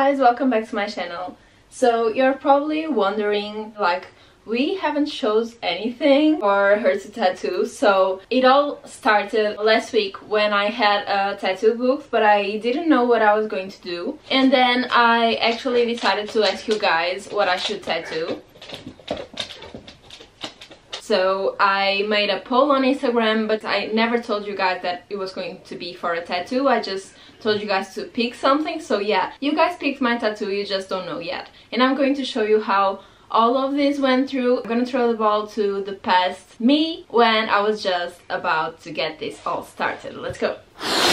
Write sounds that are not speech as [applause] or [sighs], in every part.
guys, welcome back to my channel. So you're probably wondering like we haven't chose anything for her to tattoo. So it all started last week when I had a tattoo book but I didn't know what I was going to do. And then I actually decided to ask you guys what I should tattoo so I made a poll on Instagram, but I never told you guys that it was going to be for a tattoo. I just told you guys to pick something. So yeah, you guys picked my tattoo, you just don't know yet. And I'm going to show you how all of this went through. I'm gonna throw the ball to the past me when I was just about to get this all started. Let's go.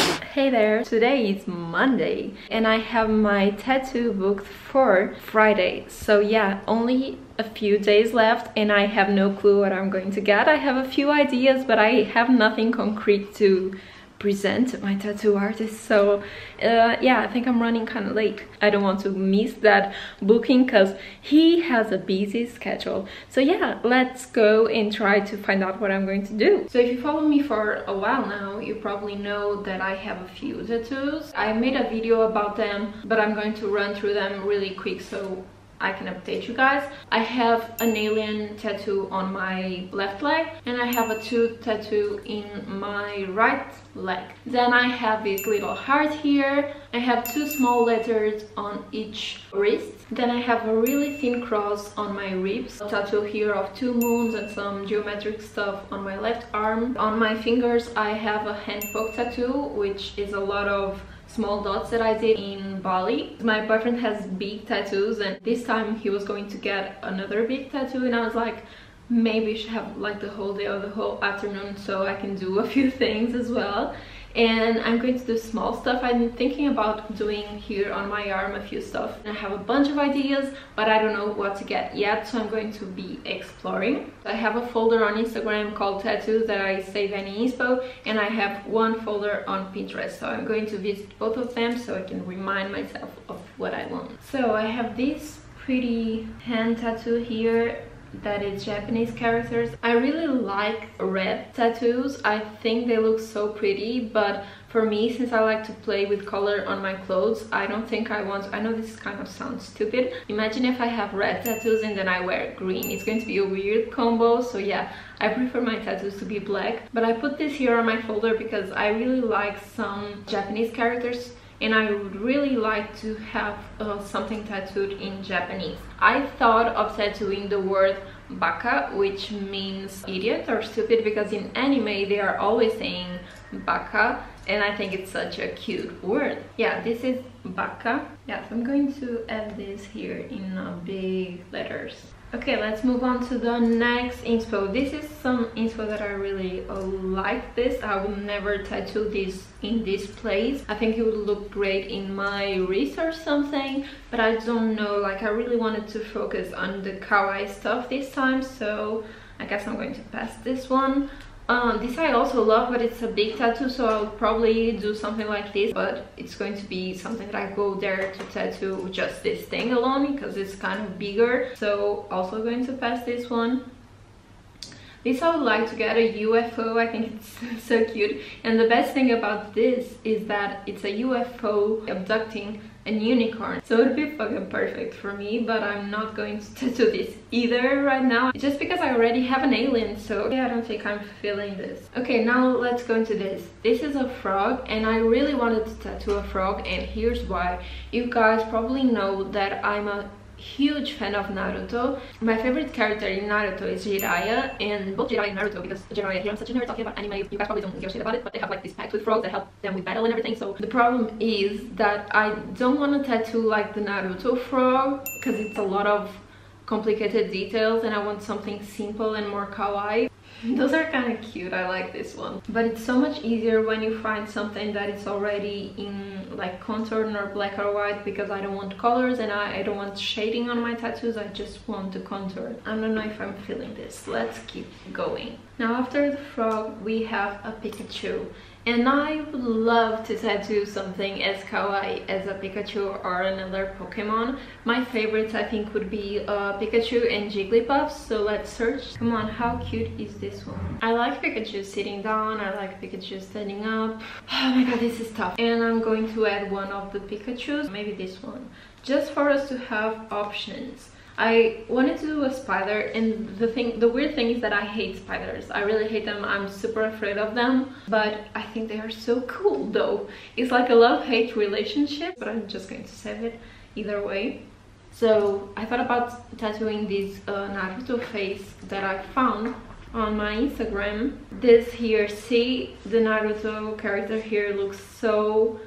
Hey there, today is Monday and I have my tattoo booked for Friday. So yeah, only a few days left and I have no clue what I'm going to get. I have a few ideas but I have nothing concrete to present my tattoo artist. So uh, yeah i think i'm running kind of late. I don't want to miss that booking because he has a busy schedule. So yeah let's go and try to find out what i'm going to do. So if you follow me for a while now you probably know that i have a few tattoos. I made a video about them but i'm going to run through them really quick. So I can update you guys. I have an alien tattoo on my left leg and I have a tooth tattoo in my right leg. Then I have this little heart here. I have two small letters on each wrist. Then I have a really thin cross on my ribs. A tattoo here of two moons and some geometric stuff on my left arm. On my fingers I have a hand poke tattoo which is a lot of small dots that I did in Bali. My boyfriend has big tattoos and this time he was going to get another big tattoo and I was like maybe I should have like the whole day or the whole afternoon so I can do a [laughs] few things as well and I'm going to do small stuff I'm thinking about doing here on my arm a few stuff. I have a bunch of ideas but I don't know what to get yet so I'm going to be exploring. I have a folder on Instagram called tattoos that I save any inspo and I have one folder on Pinterest. So I'm going to visit both of them so I can remind myself of what I want. So I have this pretty hand tattoo here that is Japanese characters. I really like red tattoos. I think they look so pretty, but for me, since I like to play with color on my clothes, I don't think I want, I know this kind of sounds stupid. Imagine if I have red tattoos and then I wear green. It's going to be a weird combo, so yeah, I prefer my tattoos to be black. But I put this here on my folder because I really like some Japanese characters and I would really like to have uh, something tattooed in Japanese. I thought of tattooing the word baka which means idiot or stupid because in anime they are always saying baka and I think it's such a cute word. Yeah, this is baka. Yeah, so I'm going to add this here in uh, big letters. Okay, let's move on to the next inspo. This is some inspo that I really like this. I will never tattoo this in this place. I think it would look great in my wrist or something, but I don't know, like I really wanted to focus on the kawaii stuff this time, so I guess I'm going to pass this one. Um, this I also love, but it's a big tattoo, so I'll probably do something like this, but it's going to be something that I go there to tattoo just this thing alone, because it's kind of bigger. So also going to pass this one. This I would like to get a UFO, I think it's [laughs] so cute. And the best thing about this is that it's a UFO abducting an unicorn. So it would be fucking perfect for me, but I'm not going to [laughs] tattoo this either right now. Just because I already have an alien, so yeah, I don't think I'm feeling this. Okay, now let's go into this. This is a frog, and I really wanted to tattoo a frog, and here's why. You guys probably know that I'm a huge fan of Naruto. My favorite character in Naruto is Jiraiya, and both Jiraiya and Naruto, because Jiraiya here, I'm such a nerd talking about anime, you guys probably don't give a shit about it, but they have like this pact with frogs that help them with battle and everything, so the problem is that I don't want to tattoo like the Naruto frog, because it's a lot of complicated details, and I want something simple and more kawaii. [laughs] Those are kind of cute, I like this one. But it's so much easier when you find something that is already in like contour or black or white because I don't want colors and I, I don't want shading on my tattoos, I just want the contour. I don't know if I'm feeling this, let's keep going. Now after the frog we have a Pikachu and I would love to tattoo something as kawaii as a Pikachu or another Pokemon. My favorites I think would be uh, Pikachu and Jigglypuff, so let's search. Come on, how cute is this one? I like Pikachu sitting down, I like Pikachu standing up. [sighs] Oh my god, this is tough. And I'm going to add one of the Pikachus, maybe this one just for us to have options. I wanted to do a spider and the thing the weird thing is that I hate spiders. I really hate them. I'm super afraid of them, but I think they are so cool though. It's like a love-hate relationship, but I'm just going to save it either way. So I thought about tattooing this uh, Naruto face that I found on my Instagram. This here, see the Naruto character here looks so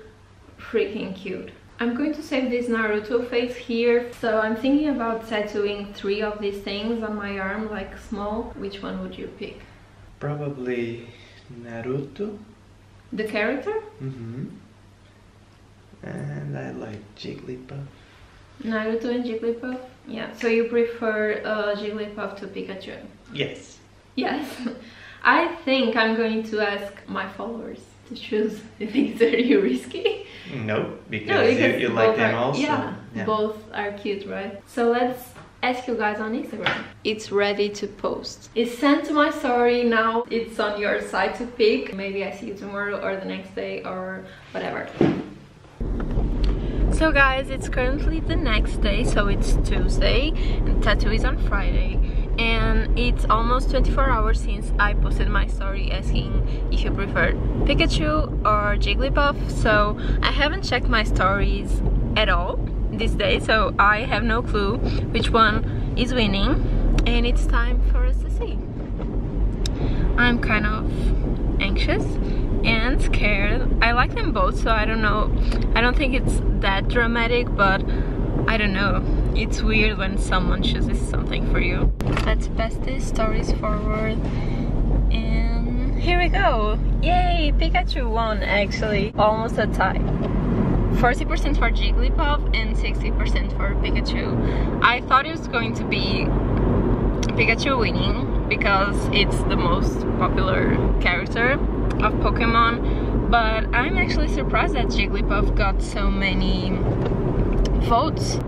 freaking cute. I'm going to save this Naruto face here. So I'm thinking about tattooing three of these things on my arm, like small. Which one would you pick? Probably Naruto. The character? Mm-hmm. And I like Jigglypuff. Naruto and Jigglypuff? Yeah, so you prefer uh, Jigglypuff to Pikachu? Yes. Yes. [laughs] I think I'm going to ask my followers to choose. [laughs] You think it's very risky? No, because, No, because you, you like them are- also. Yeah, both are cute, right? So let's ask you guys on Instagram. It's ready to post. It's sent to my story now. It's on your side to pick. Maybe I see you tomorrow or the next day or whatever. So guys, it's currently the next day, so it's Tuesday and tattoo is on Friday and it's almost 24 hours since I posted my story asking if you prefer Pikachu or Jigglypuff so I haven't checked my stories at all this day so I have no clue which one is winning and it's time for us to see. I'm kind of anxious and scared. I like them both so I don't know. I don't think it's that dramatic but I don't know. It's weird when someone chooses something for you. Let's pass these stories forward. And here we go. Yay! Pikachu won actually. Almost a tie. 40% for Jigglypuff and 60% for Pikachu. I thought it was going to be Pikachu winning because it's the most popular character of Pokemon but I'm actually surprised that Jigglypuff got so many votes.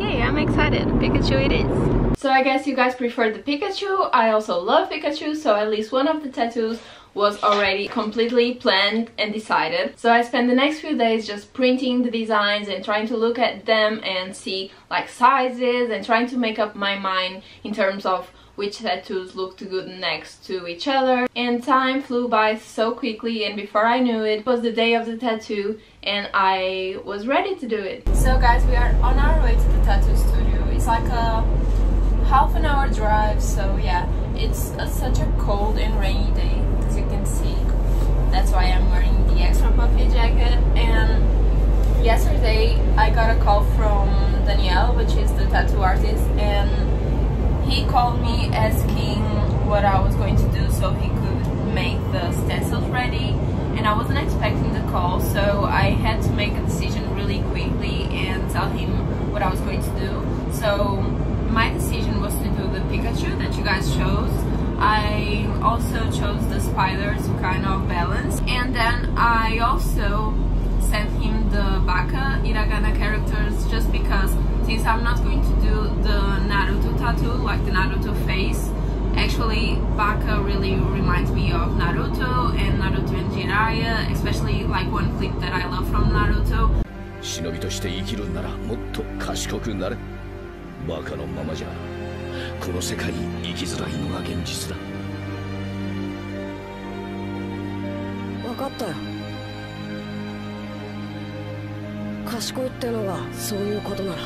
Yay, I'm excited. Pikachu it is. So I guess you guys prefer the Pikachu. I also love Pikachu, so at least one of the tattoos was already completely planned and decided. So I spent the next few days just printing the designs and trying to look at them and see like sizes and trying to make up my mind in terms of which tattoos looked good next to each other and time flew by so quickly and before I knew it, it was the day of the tattoo and I was ready to do it. So guys we are on our way to the tattoo studio. It's like a half an hour drive so yeah it's a, such a cold and rainy day as you can see that's why I'm wearing the extra puffy jacket and yesterday I got a call from Daniel which is the tattoo artist and he called me asking what I was going to do so he could make the stencils ready and I wasn't expecting the call so I had to make a decision really quickly and tell him what I was going to do. So my decision was to do the Pikachu that you guys chose. I also chose the spider to kind of balance and then I also sent him the Baka Iragana characters just because since I'm not going to do the Naruto tattoo, like the Naruto face, actually Baka really reminds me of Naruto and Naruto and Jiraiya, especially like one clip that I love from Naruto. 忍びとして生きるならもっと賢くなれバカのままじゃこの世界生きづらいのが現実だ分かったよ賢いってのがそういうことなら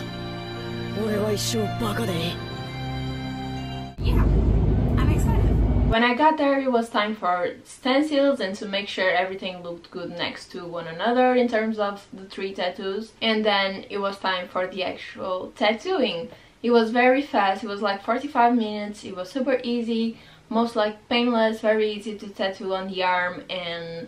俺は一生バカでいい Yeah, I'm excited. When I got there, it was time for stencils and to make sure everything looked good next to one another in terms of the three tattoos. And then it was time for the actual tattooing. It was very fast, it was like 45 minutes, it was super easy, most like painless, very easy to tattoo on the arm and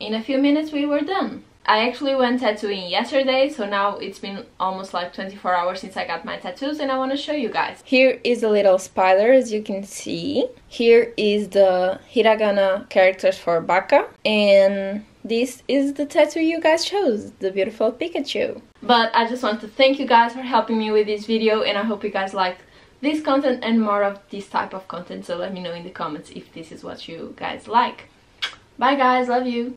in a few minutes we were done. I actually went tattooing yesterday, so now it's been almost like 24 hours since I got my tattoos and I want to show you guys. Here is a little spider as you can see. Here is the hiragana characters for Baka and this is the tattoo you guys chose, the beautiful Pikachu. But I just want to thank you guys for helping me with this video and I hope you guys liked this content and more of this type of content so let me know in the comments if this is what you guys like. Bye guys, love you!